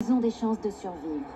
Ils ont des chances de survivre.